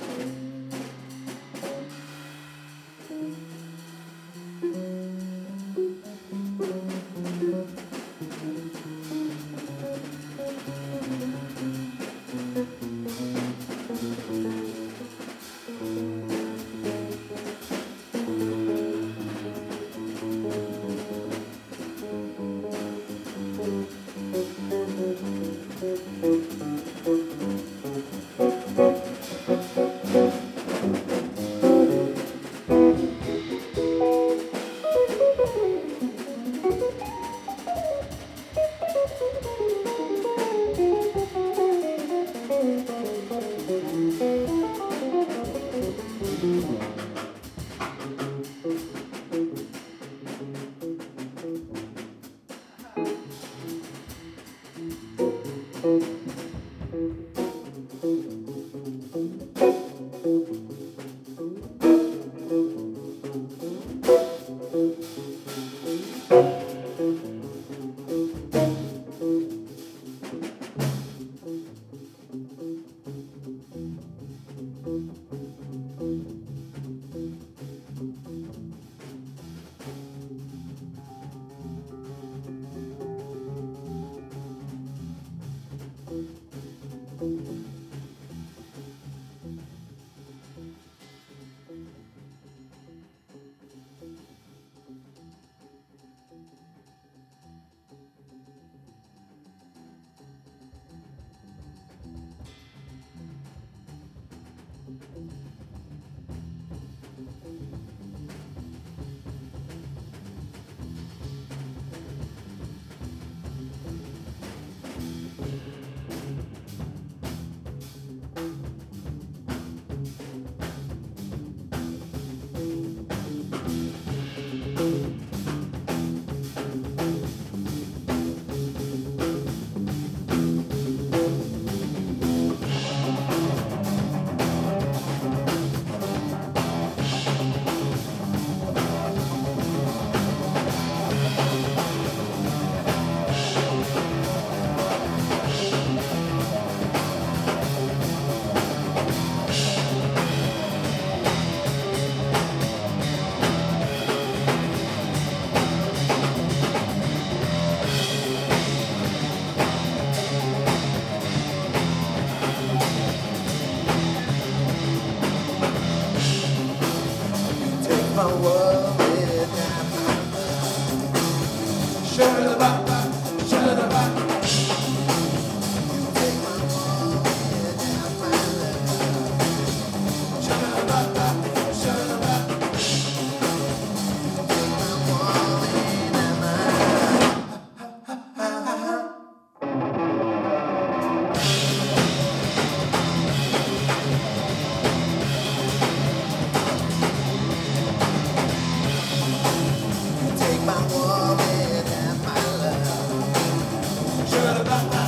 Thank the world. Bye-bye.